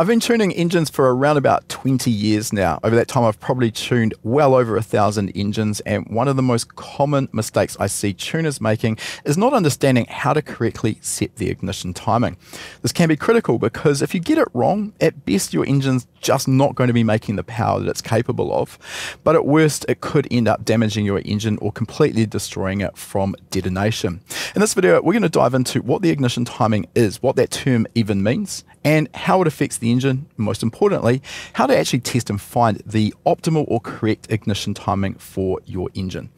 I've been tuning engines for around about 20 years now. Over that time, I've probably tuned well over a thousand engines, and one of the most common mistakes I see tuners making is not understanding how to correctly set the ignition timing. This can be critical because if you get it wrong, at best your engine's just not going to be making the power that it's capable of, but at worst, it could end up damaging your engine or completely destroying it from detonation. In this video, we're going to dive into what the ignition timing is, what that term even means, and how it affects the engine, most importantly, how to actually test and find the optimal or correct ignition timing for your engine.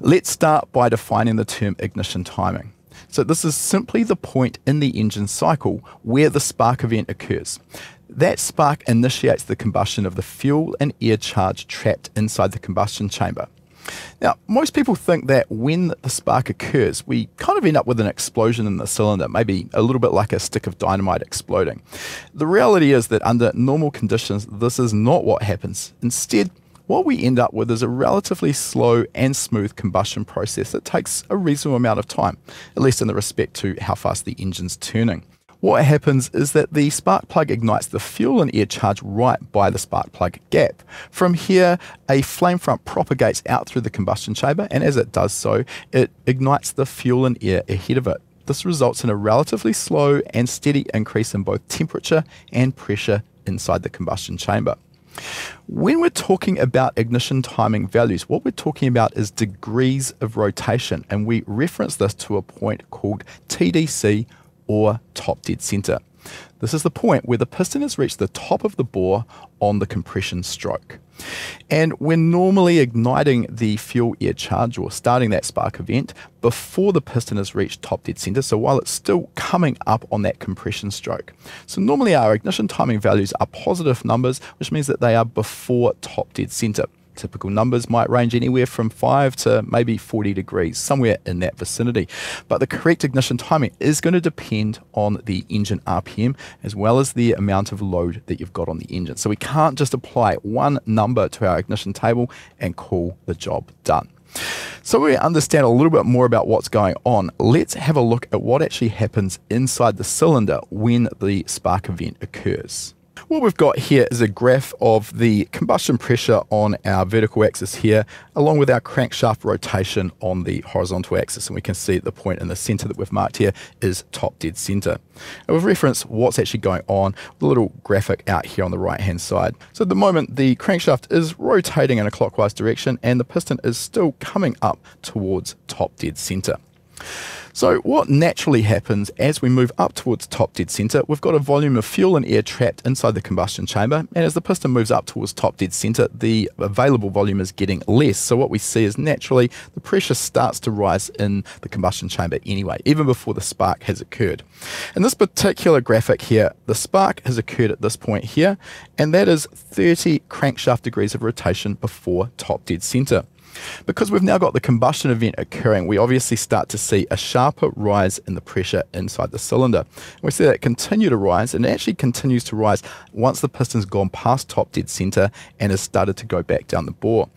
Let's start by defining the term ignition timing. So this is simply the point in the engine cycle where the spark event occurs. That spark initiates the combustion of the fuel and air charge trapped inside the combustion chamber. Now, most people think that when the spark occurs, we kind of end up with an explosion in the cylinder, maybe a little bit like a stick of dynamite exploding. The reality is that under normal conditions, this is not what happens. Instead, what we end up with is a relatively slow and smooth combustion process that takes a reasonable amount of time, at least in the respect to how fast the engine's turning what happens is that the spark plug ignites the fuel and air charge right by the spark plug gap. From here, a flame front propagates out through the combustion chamber, and as it does so, it ignites the fuel and air ahead of it. This results in a relatively slow and steady increase in both temperature and pressure inside the combustion chamber. When we're talking about ignition timing values, what we're talking about is degrees of rotation, and we reference this to a point called TDC or top dead center. This is the point where the piston has reached the top of the bore on the compression stroke. And we're normally igniting the fuel air charge or starting that spark event before the piston has reached top dead center, so while it's still coming up on that compression stroke. So normally our ignition timing values are positive numbers, which means that they are before top dead center. Typical numbers might range anywhere from 5 to maybe 40 degrees, somewhere in that vicinity. But the correct ignition timing is going to depend on the engine RPM as well as the amount of load that you've got on the engine. So we can't just apply one number to our ignition table and call the job done. So we understand a little bit more about what's going on. Let's have a look at what actually happens inside the cylinder when the spark event occurs. What we've got here is a graph of the combustion pressure on our vertical axis here, along with our crankshaft rotation on the horizontal axis. And we can see the point in the center that we've marked here is top dead center. And we've referenced what's actually going on a little graphic out here on the right hand side. So at the moment, the crankshaft is rotating in a clockwise direction and the piston is still coming up towards top dead center. So what naturally happens as we move up towards top dead center, we've got a volume of fuel and air trapped inside the combustion chamber. And as the piston moves up towards top dead center, the available volume is getting less. So what we see is naturally the pressure starts to rise in the combustion chamber anyway, even before the spark has occurred. In this particular graphic here, the spark has occurred at this point here, and that is 30 crankshaft degrees of rotation before top dead center. Because we've now got the combustion event occurring, we obviously start to see a sharper rise in the pressure inside the cylinder. We see that continue to rise, and it actually continues to rise once the piston's gone past top dead center and has started to go back down the bore.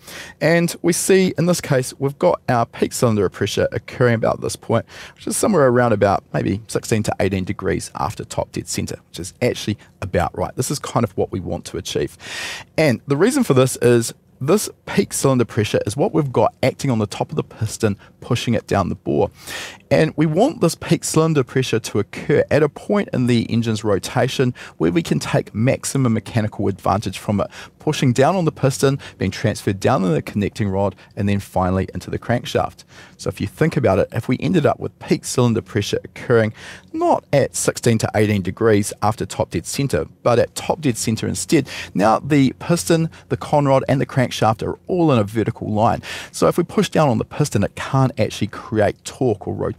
And we see in this case, we've got our peak cylinder pressure occurring about this point, which is somewhere around about maybe 16 to 18 degrees after top dead center, which is actually about right. This is kind of what we want to achieve. And the reason for this is this peak cylinder pressure is what we've got acting on the top of the piston, pushing it down the bore. And we want this peak cylinder pressure to occur at a point in the engine's rotation where we can take maximum mechanical advantage from it, pushing down on the piston, being transferred down in the connecting rod, and then finally into the crankshaft. So if you think about it, if we ended up with peak cylinder pressure occurring not at 16 to 18 degrees after top dead center, but at top dead center instead, now the piston, the conrod, and the crankshaft are all in a vertical line. So if we push down on the piston, it can't actually create torque or rotation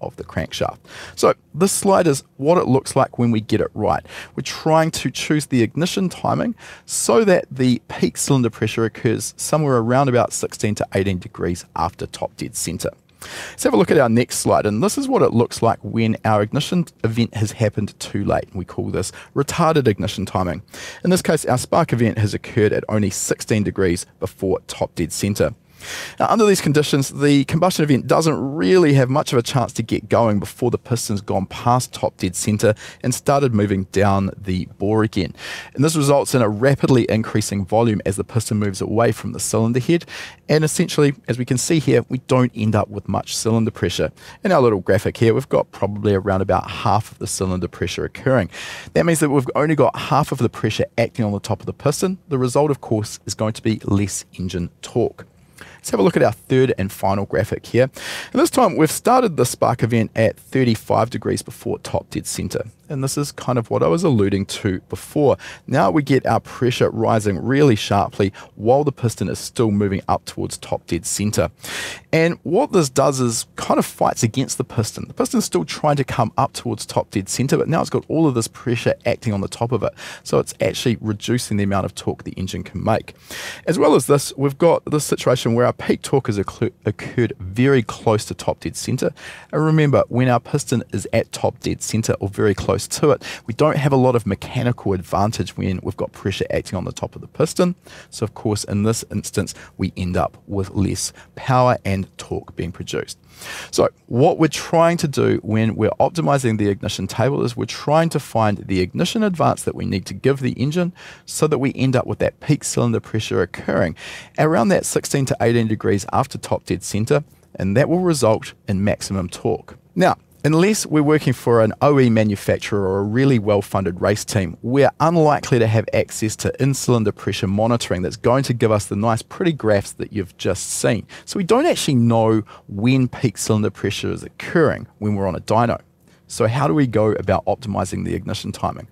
of the crankshaft. So this slide is what it looks like when we get it right. We're trying to choose the ignition timing so that the peak cylinder pressure occurs somewhere around about 16 to 18 degrees after top dead center. Let's have a look at our next slide, and this is what it looks like when our ignition event has happened too late. We call this retarded ignition timing. In this case, our spark event has occurred at only 16 degrees before top dead center. Now, under these conditions, the combustion event doesn't really have much of a chance to get going before the piston's gone past top dead center and started moving down the bore again. And this results in a rapidly increasing volume as the piston moves away from the cylinder head. And essentially, as we can see here, we don't end up with much cylinder pressure. In our little graphic here, we've got probably around about half of the cylinder pressure occurring. That means that we've only got half of the pressure acting on the top of the piston. The result, of course, is going to be less engine torque. Let's have a look at our third and final graphic here. And this time we've started the spark event at 35 degrees before top dead center. And this is kind of what I was alluding to before. Now we get our pressure rising really sharply while the piston is still moving up towards top dead center. And what this does is kind of fights against the piston. The piston's still trying to come up towards top dead center, but now it's got all of this pressure acting on the top of it. So it's actually reducing the amount of torque the engine can make. As well as this, we've got this situation where our peak torque has occurred very close to top dead center. And remember, when our piston is at top dead center or very close to it, we don't have a lot of mechanical advantage when we've got pressure acting on the top of the piston. So of course, in this instance, we end up with less power and torque being produced. So what we're trying to do when we're optimizing the ignition table is we're trying to find the ignition advance that we need to give the engine so that we end up with that peak cylinder pressure occurring around that 16 to 18 degrees after top dead center and that will result in maximum torque. Now, Unless we're working for an OE manufacturer or a really well funded race team, we're unlikely to have access to in cylinder pressure monitoring that's going to give us the nice, pretty graphs that you've just seen. So we don't actually know when peak cylinder pressure is occurring when we're on a dyno. So, how do we go about optimizing the ignition timing?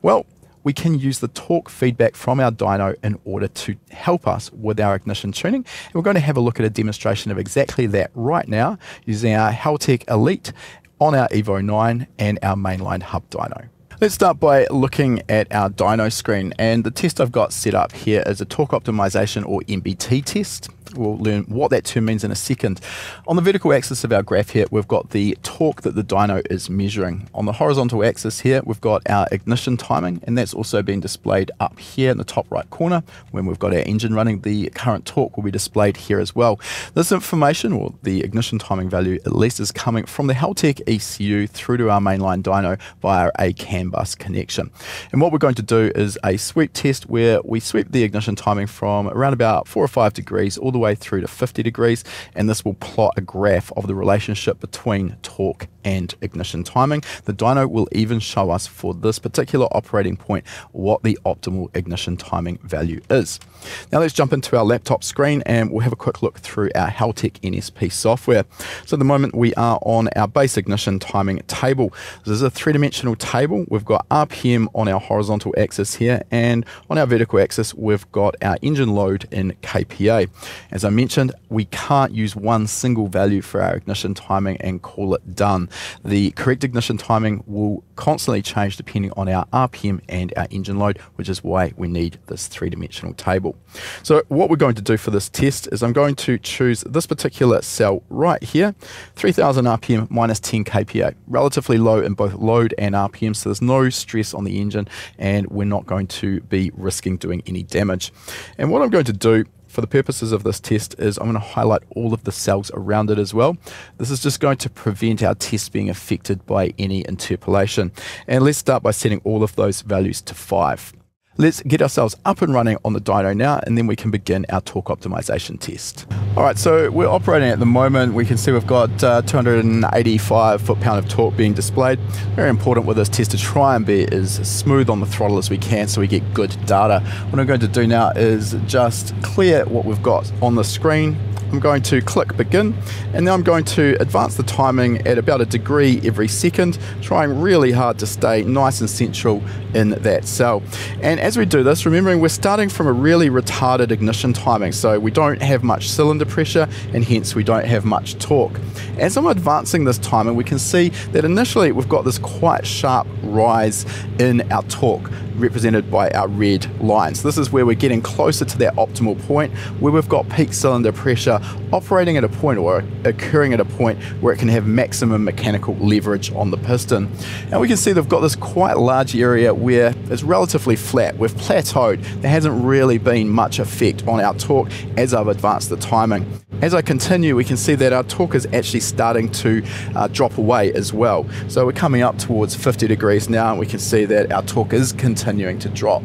Well, we can use the torque feedback from our dyno in order to help us with our ignition tuning. And we're going to have a look at a demonstration of exactly that right now using our Haltech Elite on our Evo 9 and our mainline hub dyno. Let's start by looking at our dyno screen and the test I've got set up here is a torque optimization or MBT test. We'll learn what that term means in a second. On the vertical axis of our graph here, we've got the torque that the dyno is measuring. On the horizontal axis here, we've got our ignition timing, and that's also being displayed up here in the top right corner. When we've got our engine running, the current torque will be displayed here as well. This information, or the ignition timing value at least, is coming from the Haltech ECU through to our mainline dyno via a CAN bus connection. And what we're going to do is a sweep test where we sweep the ignition timing from around about four or five degrees all the way through to 50 degrees, and this will plot a graph of the relationship between torque and ignition timing. The dyno will even show us for this particular operating point what the optimal ignition timing value is. Now let's jump into our laptop screen and we'll have a quick look through our Haltech NSP software. So at the moment we are on our base ignition timing table. This is a three-dimensional table. We've got RPM on our horizontal axis here and on our vertical axis we've got our engine load in kPa. As I mentioned, we can't use one single value for our ignition timing and call it done. The correct ignition timing will constantly change depending on our RPM and our engine load, which is why we need this three-dimensional table. So what we're going to do for this test is I'm going to choose this particular cell right here, 3000 RPM minus 10 kPa, relatively low in both load and RPM, so there's no stress on the engine and we're not going to be risking doing any damage. And what I'm going to do for the purposes of this test is I'm going to highlight all of the cells around it as well. This is just going to prevent our test being affected by any interpolation. And let's start by setting all of those values to 5. Let's get ourselves up and running on the dyno now, and then we can begin our torque optimization test. All right, so we're operating at the moment. We can see we've got uh, 285 foot-pound of torque being displayed. Very important with this test to try and be as smooth on the throttle as we can so we get good data. What I'm going to do now is just clear what we've got on the screen I'm going to click begin and now I'm going to advance the timing at about a degree every second, trying really hard to stay nice and central in that cell. And as we do this, remembering we're starting from a really retarded ignition timing, so we don't have much cylinder pressure and hence we don't have much torque. As I'm advancing this timing, we can see that initially we've got this quite sharp rise in our torque represented by our red lines. This is where we're getting closer to that optimal point where we've got peak cylinder pressure operating at a point or occurring at a point where it can have maximum mechanical leverage on the piston. And we can see they've got this quite large area where it's relatively flat. We've plateaued. There hasn't really been much effect on our torque as I've advanced the timing. As I continue, we can see that our torque is actually starting to uh, drop away as well. So we're coming up towards 50 degrees now, and we can see that our torque is continuing to drop.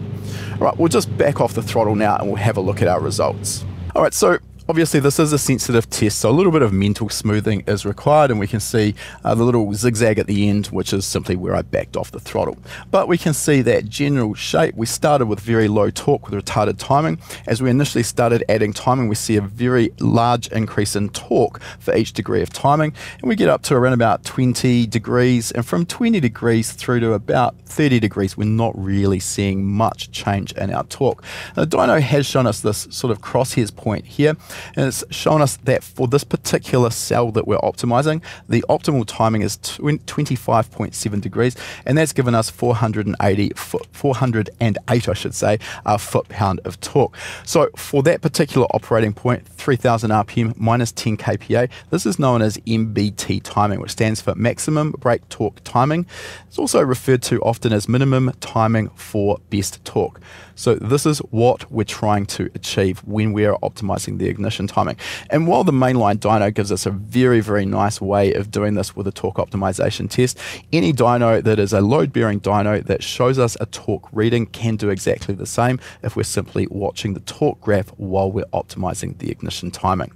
All right, we'll just back off the throttle now and we'll have a look at our results. All right, so Obviously, this is a sensitive test, so a little bit of mental smoothing is required, and we can see uh, the little zigzag at the end, which is simply where I backed off the throttle. But we can see that general shape. We started with very low torque with retarded timing. As we initially started adding timing, we see a very large increase in torque for each degree of timing, and we get up to around about 20 degrees, and from 20 degrees through to about 30 degrees, we're not really seeing much change in our torque. The dyno has shown us this sort of crosshairs point here, and it's shown us that for this particular cell that we're optimizing, the optimal timing is 25.7 degrees, and that's given us 480 foot, 408, I should say, uh, foot pound of torque. So for that particular operating point, 3000 RPM minus 10 kPa, this is known as MBT timing, which stands for maximum brake torque timing. It's also referred to often as minimum timing for best torque. So this is what we're trying to achieve when we are optimizing the ignition timing. And while the mainline dyno gives us a very, very nice way of doing this with a torque optimization test, any dyno that is a load bearing dyno that shows us a torque reading can do exactly the same if we're simply watching the torque graph while we're optimizing the ignition timing.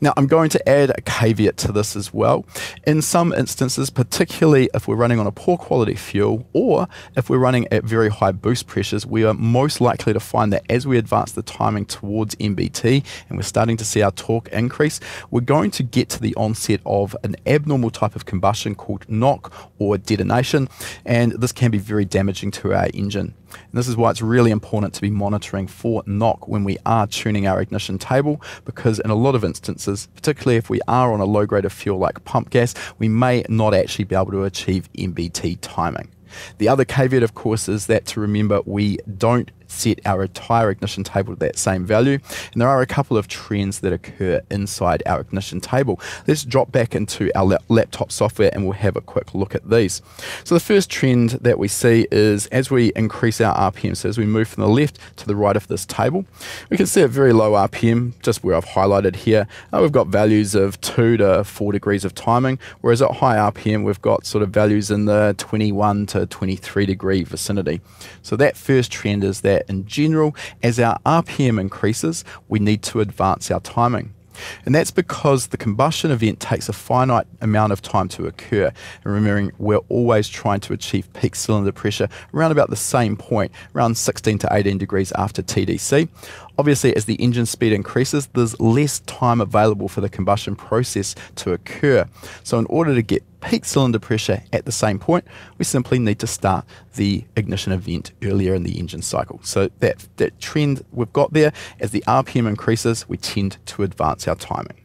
Now, I'm going to add a caveat to this as well. In some instances, particularly if we're running on a poor quality fuel or if we're running at very high boost pressures, we are most likely to find that as we advance the timing towards MBT and we're starting to see our torque increase, we're going to get to the onset of an abnormal type of combustion called knock or detonation, and this can be very damaging to our engine. And this is why it's really important to be monitoring for knock when we are tuning our ignition table, because in a lot of instances, particularly if we are on a low grade of fuel like pump gas, we may not actually be able to achieve MBT timing. The other caveat, of course, is that to remember we don't set our entire ignition table to that same value. And there are a couple of trends that occur inside our ignition table. Let's drop back into our laptop software and we'll have a quick look at these. So the first trend that we see is as we increase our RPM, so as we move from the left to the right of this table, we can see a very low RPM, just where I've highlighted here. Uh, we've got values of 2 to 4 degrees of timing, whereas at high RPM, we've got sort of values in the 21 to 23 degree vicinity. So that first trend is that in general, as our RPM increases, we need to advance our timing. And that's because the combustion event takes a finite amount of time to occur. And remembering, we're always trying to achieve peak cylinder pressure around about the same point, around 16 to 18 degrees after TDC. Obviously, as the engine speed increases, there's less time available for the combustion process to occur. So, in order to get peak cylinder pressure at the same point, we simply need to start the ignition event earlier in the engine cycle. So, that, that trend we've got there, as the RPM increases, we tend to advance our timing.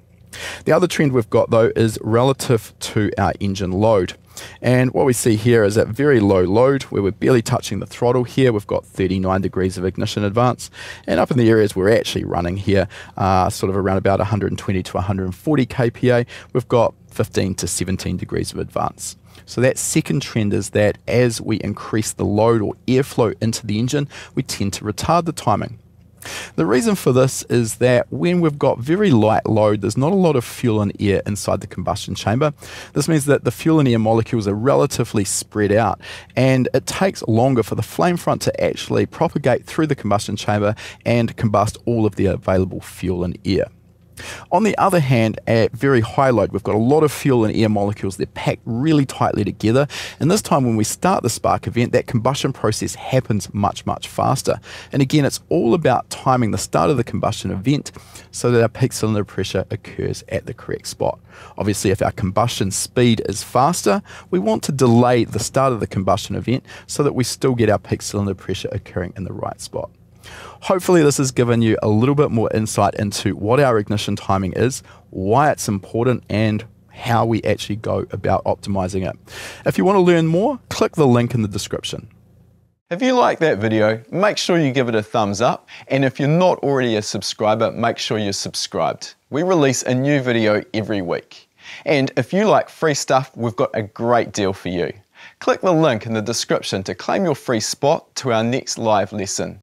The other trend we've got though is relative to our engine load. And what we see here is at very low load, where we're barely touching the throttle here, we've got 39 degrees of ignition advance. And up in the areas we're actually running here, uh, sort of around about 120 to 140 kPa, we've got 15 to 17 degrees of advance. So that second trend is that as we increase the load or airflow into the engine, we tend to retard the timing. The reason for this is that when we've got very light load, there's not a lot of fuel and air inside the combustion chamber. This means that the fuel and air molecules are relatively spread out, and it takes longer for the flame front to actually propagate through the combustion chamber and combust all of the available fuel and air. On the other hand, at very high load, we've got a lot of fuel and air molecules. They're packed really tightly together. And this time, when we start the spark event, that combustion process happens much, much faster. And again, it's all about timing the start of the combustion event so that our peak cylinder pressure occurs at the correct spot. Obviously, if our combustion speed is faster, we want to delay the start of the combustion event so that we still get our peak cylinder pressure occurring in the right spot. Hopefully, this has given you a little bit more insight into what our ignition timing is, why it's important, and how we actually go about optimizing it. If you want to learn more, click the link in the description. If you like that video, make sure you give it a thumbs up. And if you're not already a subscriber, make sure you're subscribed. We release a new video every week. And if you like free stuff, we've got a great deal for you. Click the link in the description to claim your free spot to our next live lesson.